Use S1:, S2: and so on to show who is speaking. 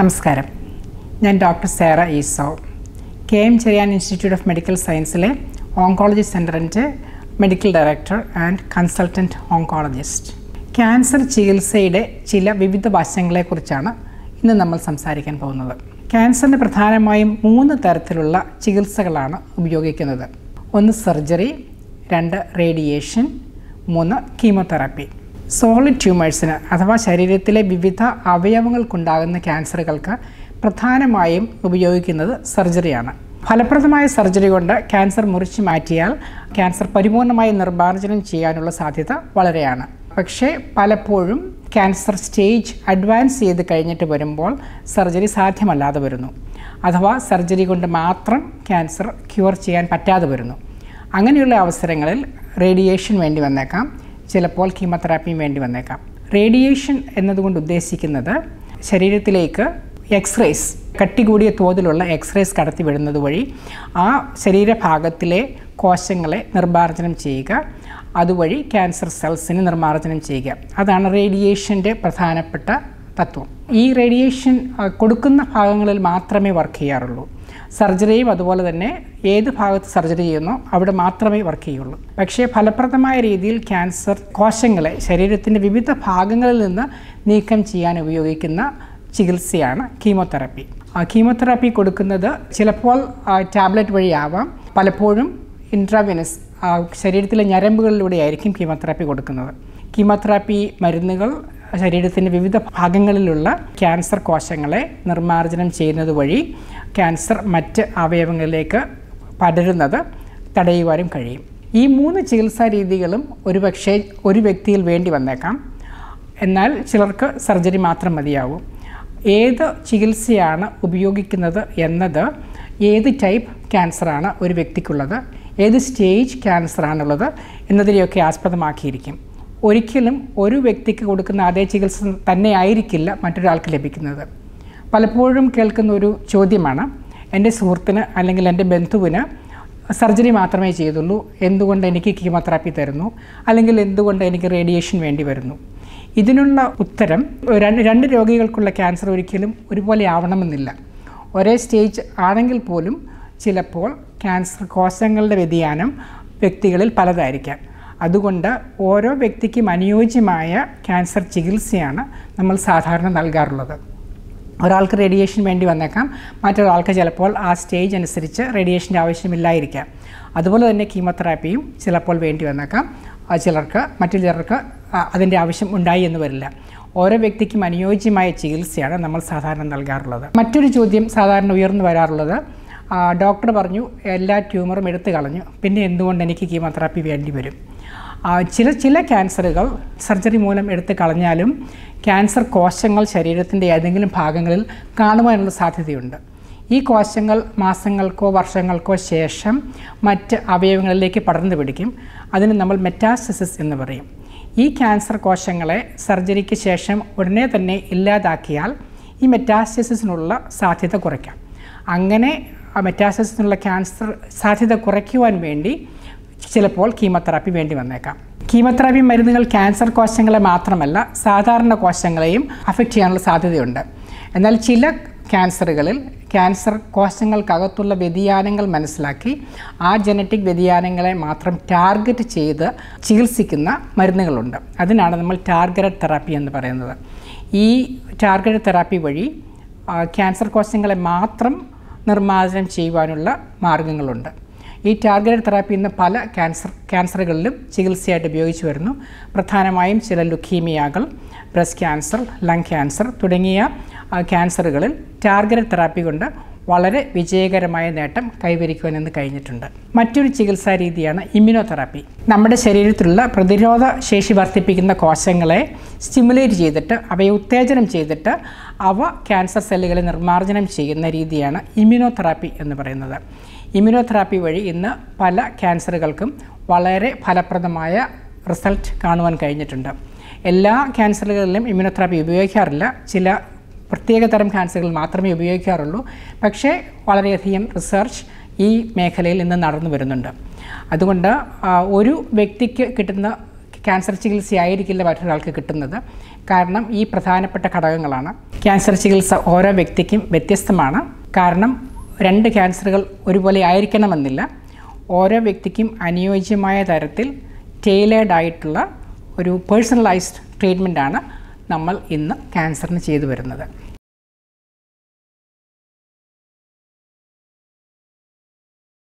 S1: നമസ്കാരം. ഞാൻ doctor Sera Eso. K M Cherian institute of medical സയൻസിലെ oncology സെന്ററിന്റെ medical director and consultant oncologist. Cancer ചികിത്സയുടെ ചില വിവിധ വശങ്ങളെക്കുറിച്ചാണ് ഇന്ന് നമ്മൾ സംസാരിക്കാൻ പോകുന്നത്. ക്യാൻസറിന് പ്രധാനമായും മൂന്ന് തരത്തിലുള്ള ചികിത്സകളാണ് ഉപയോഗിക്കുന്നത്. ഒന്ന് സർജറി രണ്ട് റേഡിയേഷൻ മൂന്ന് കീമോതെറാപ്പി. സോളിഡ് ട്യൂമേഴ്സിന് അഥവാ ശരീരത്തിലെ വിവിധ അവയവങ്ങൾക്കുണ്ടാകുന്ന ക്യാൻസറുകൾക്ക് പ്രധാനമായും ഉപയോഗിക്കുന്നത് സർജറിയാണ്. ഫലപ്രദമായ സർജറി കൊണ്ട് ക്യാൻസർ മുറിച്ചു മാറ്റിയാൽ ക്യാൻസർ പരിപൂർണമായി നിർമ്മാർജനം ചെയ്യാനുള്ള സാധ്യത വളരെയാണ്. പക്ഷേ പലപ്പോഴും ക്യാൻസർ സ്റ്റേജ് അഡ്വാൻസ് ചെയ്ത് കഴിഞ്ഞിട്ട് വരുമ്പോൾ സർജറി സാധ്യമല്ലാതെ വരുന്നു. അഥവാ സർജറി കൊണ്ട് മാത്രം ക്യാൻസർ ക്യൂർ ചെയ്യാൻ പറ്റാതെ വരുന്നു. അങ്ങനെയുള്ള അവസരങ്ങളിൽ റേഡിയേഷൻ വേണ്ടി വന്നേക്കാം. ചിലപ്പോൾ കീമോതെറാപ്പിയും വേണ്ടി വന്നേക്കാം. റേഡിയേഷൻ എന്നതുകൊണ്ട് ഉദ്ദേശിക്കുന്നത് ശരീരത്തിലേക്ക് എക്സ്റേസ് കട്ടി കൂടിയ തോതിലുള്ള എക്സ്റേസ് കടത്തി വിടുന്നത് വഴി ആ ശരീരഭാഗത്തിലെ കോശങ്ങളെ നിർമ്മാർജനം ചെയ്യുക അതുവഴി ക്യാൻസർ സെൽസിന് നിർമ്മാർജനം ചെയ്യുക. അതാണ് റേഡിയേഷന്റെ പ്രധാനപ്പെട്ട തത്വം. ഈ റേഡിയേഷൻ കൊടുക്കുന്ന ഭാഗങ്ങളിൽ മാത്രമേ വർക്ക് ചെയ്യാറുള്ളൂ. സർജറിയും അതുപോലെ തന്നെ ഏത് ഭാഗത്ത് സർജറി ചെയ്യുന്നോ അവിടെ മാത്രമേ വർക്ക് ചെയ്യുള്ളൂ. പക്ഷേ ഫലപ്രദമായ രീതിയിൽ ക്യാൻസർ കോശങ്ങളെ ശരീരത്തിന്റെ വിവിധ ഭാഗങ്ങളിൽ നിന്ന് നീക്കം ചെയ്യാൻ ഉപയോഗിക്കുന്ന ചികിത്സയാണ് കീമോതെറാപ്പി. കീമോതെറാപ്പി കൊടുക്കുന്നത് ചിലപ്പോൾ ടാബ്ലറ്റ് വഴിയാവാം. പലപ്പോഴും ഇൻട്രാവെനസ് ശരീരത്തിലെ ഞരമ്പുകളിലൂടെയായിരിക്കും കീമോതെറാപ്പി കൊടുക്കുന്നത്. കീമോതെറാപ്പി മരുന്നുകൾ ശരീരത്തിന്റെ വിവിധ ഭാഗങ്ങളിലുള്ള ക്യാൻസർ കോശങ്ങളെ നിർമ്മാർജനം ചെയ്യുന്നത് വഴി ക്യാൻസർ മറ്റ് അവയവങ്ങളിലേക്ക് പടരുന്നത് തടയുവാനും കഴിയും. ഈ മൂന്ന് ചികിത്സാ രീതികളും ഒരുപക്ഷെ ഒരു വ്യക്തിയിൽ വേണ്ടി വന്നേക്കാം. എന്നാൽ ചിലർക്ക് സർജറി മാത്രം മതിയാവും. ഏത് ചികിത്സയാണ് ഉപയോഗിക്കുന്നത് എന്നത് ഏത് ടൈപ്പ് ക്യാൻസറാണ് ഒരു വ്യക്തിക്കുള്ളത് ഏത് സ്റ്റേജ് ക്യാൻസറാണുള്ളത് എന്നതിനെയൊക്കെ ആസ്പദമാക്കിയിരിക്കും. ഒരിക്കലും ഒരു വ്യക്തിക്ക് കൊടുക്കുന്ന അതേ ചികിത്സ തന്നെ ആയിരിക്കില്ല മറ്റൊരാൾക്ക് ലഭിക്കുന്നത്. പലപ്പോഴും കേൾക്കുന്ന ഒരു ചോദ്യമാണ് എന്റെ സുഹൃത്തിന് അല്ലെങ്കിൽ എന്റെ ബന്ധുവിന് സർജറി മാത്രമേ ചെയ്തുള്ളൂ എന്തുകൊണ്ട് എനിക്ക് കീമോതെറാപ്പി തരുന്നു അല്ലെങ്കിൽ എന്തുകൊണ്ട് എനിക്ക് റേഡിയേഷൻ വേണ്ടി വരുന്നു? ഇതിനുള്ള ഉത്തരം രണ്ട് രോഗികൾക്കുള്ള ക്യാൻസർ ഒരിക്കലും ഒരുപോലെ ആവണമെന്നില്ല. ഒരേ സ്റ്റേജ് ആണെങ്കിൽ പോലും ചിലപ്പോൾ ക്യാൻസർ കോശങ്ങളുടെ വ്യതിയാനം വ്യക്തികളിൽ പലതായിരിക്കാം. അതുകൊണ്ട് ഓരോ വ്യക്തിക്കും അനുയോജ്യമായ ക്യാൻസർ ചികിത്സയാണ് നമ്മൾ സാധാരണ നൽകാറുള്ളത്. ഒരാൾക്ക് റേഡിയേഷൻ വേണ്ടി വന്നേക്കാം മറ്റൊരാൾക്ക് ചിലപ്പോൾ ആ സ്റ്റേജ് അനുസരിച്ച് റേഡിയേഷന്റെ ആവശ്യമില്ലായിരിക്കാം. അതുപോലെ തന്നെ കീമോതെറാപ്പിയും ചിലപ്പോൾ വേണ്ടി വന്നേക്കാം. ചിലർക്ക് മറ്റു ചിലർക്ക് അതിന്റെ ആവശ്യം ഉണ്ടായി എന്ന് വരില്ല. ഓരോ വ്യക്തിക്കും അനുയോജ്യമായ ചികിത്സയാണ് നമ്മൾ സാധാരണ നൽകാറുള്ളത്. മറ്റൊരു ചോദ്യം സാധാരണ ഉയർന്നു വരാറുള്ളത്. ഡോക്ടർ പറഞ്ഞു എല്ലാ ട്യൂമറും എടുത്തു കളഞ്ഞു. പിന്നെ എന്തുകൊണ്ട് എനിക്ക് കീമോതെറാപ്പി വേണ്ടി വരും? ചില ചില ക്യാൻസറുകൾ സർജറി മൂലം എടുത്ത് കളഞ്ഞാലും ക്യാൻസർ കോശങ്ങൾ ശരീരത്തിന്റെ ഏതെങ്കിലും ഭാഗങ്ങളിൽ കാണുവാനുള്ള സാധ്യതയുണ്ട്. ഈ കോശങ്ങൾ മാസങ്ങൾക്കോ വർഷങ്ങൾക്കോ ശേഷം മറ്റ് അവയവങ്ങളിലേക്ക് പടർന്നു പിടിക്കും. അതിന് നമ്മൾ മെറ്റാസിസിസ് എന്ന് പറയും. ഈ ക്യാൻസർ കോശങ്ങളെ സർജറിക്ക് ശേഷം ഉടനെ തന്നെ ഇല്ലാതാക്കിയാൽ ഈ മെറ്റാസിസിനുള്ള സാധ്യത കുറയ്ക്കാം. അങ്ങനെ മെറ്റാസിസിനുള്ള ക്യാൻസർ സാധ്യത കുറയ്ക്കുവാൻ വേണ്ടി ചിലപ്പോൾ കീമോതെറാപ്പി വേണ്ടി വന്നേക്കാം. കീമോതെറാപ്പി മരുന്നുകൾ ക്യാൻസർ കോശങ്ങളെ മാത്രമല്ല സാധാരണ കോശങ്ങളെയും അഫക്റ്റ് ചെയ്യാനുള്ള സാധ്യതയുണ്ട്. എന്നാൽ ചില ക്യാൻസറുകളിൽ ക്യാൻസർ കോശങ്ങൾക്കകത്തുള്ള വ്യതിയാനങ്ങൾ മനസ്സിലാക്കി ആ ജനറ്റിക് വ്യതിയാനങ്ങളെ മാത്രം ടാർഗറ്റ് ചെയ്ത് ചികിത്സിക്കുന്ന മരുന്നുകളുണ്ട്. അതിനാണ് നമ്മൾ ടാർഗറ്റഡ് തെറാപ്പി എന്ന് പറയുന്നത്. ഈ ടാർഗറ്റഡ് തെറാപ്പി വഴി ക്യാൻസർ കോശങ്ങളെ മാത്രം നിർമ്മാർജനം ചെയ്യുവാനുള്ള മാർഗങ്ങളുണ്ട്. ഈ ടാർഗറ്റഡ് തെറാപ്പി ഇന്ന് പല ക്യാൻസർ ക്യാൻസറുകളിലും ചികിത്സയായിട്ട് ഉപയോഗിച്ചു വരുന്നു. പ്രധാനമായും ചില ലുക്കീമിയകൾ ബ്രസ്റ്റ് ക്യാൻസർ ലങ് ക്യാൻസർ തുടങ്ങിയ ക്യാൻസറുകളിൽ ടാർഗറ്റഡ് തെറാപ്പി കൊണ്ട് വളരെ വിജയകരമായ നേട്ടം കൈവരിക്കുവാൻ ഇന്ന് കഴിഞ്ഞിട്ടുണ്ട്. മറ്റൊരു ചികിത്സാ രീതിയാണ് ഇമ്മ്യൂണോതെറാപ്പി. നമ്മുടെ ശരീരത്തിലുള്ള പ്രതിരോധ ശേഷി വർദ്ധിപ്പിക്കുന്ന കോശങ്ങളെ സ്റ്റിമുലേറ്റ് ചെയ്തിട്ട് അവയെ ഉത്തേജനം ചെയ്തിട്ട് അവ ക്യാൻസർ സെല്ലുകളെ നിർമ്മാർജനം ചെയ്യുന്ന രീതിയാണ് ഇമ്മ്യൂണോതെറാപ്പി എന്ന് പറയുന്നത്. ഇമ്മ്യൂണോതെറാപ്പി വഴി ഇന്ന് പല ക്യാൻസറുകൾക്കും വളരെ ഫലപ്രദമായ റിസൾട്ട് കാണുവാൻ കഴിഞ്ഞിട്ടുണ്ട്. എല്ലാ ക്യാൻസറുകളിലും ഇമ്മ്യൂണോതെറാപ്പി ഉപയോഗിക്കാറില്ല. ചില പ്രത്യേകതരം ക്യാൻസറുകൾ മാത്രമേ ഉപയോഗിക്കാറുള്ളൂ. പക്ഷേ വളരെയധികം റിസർച്ച് ഈ മേഖലയിൽ ഇന്ന് നടന്നു വരുന്നുണ്ട്. അതുകൊണ്ട് ഒരു വ്യക്തിക്ക് കിട്ടുന്ന ക്യാൻസർ ചികിത്സയായിരിക്കില്ല മറ്റൊരാൾക്ക് കിട്ടുന്നത്. കാരണം ഈ പ്രധാനപ്പെട്ട ഘടകങ്ങളാണ്. ക്യാൻസർ ചികിത്സ ഓരോ വ്യക്തിക്കും വ്യത്യസ്തമാണ്. കാരണം രണ്ട് ക്യാൻസറുകൾ ഒരുപോലെ ആയിരിക്കണമെന്നില്ല. ഓരോ വ്യക്തിക്കും അനുയോജ്യമായ തരത്തിൽ ടെയിലേഡ് ആയിട്ടുള്ള ഒരു പേഴ്സണലൈസ്ഡ് ട്രീറ്റ്മെന്റാണ് നമ്മൾ ഇന്ന് ക്യാൻസറിന് ചെയ്തു വരുന്നത്.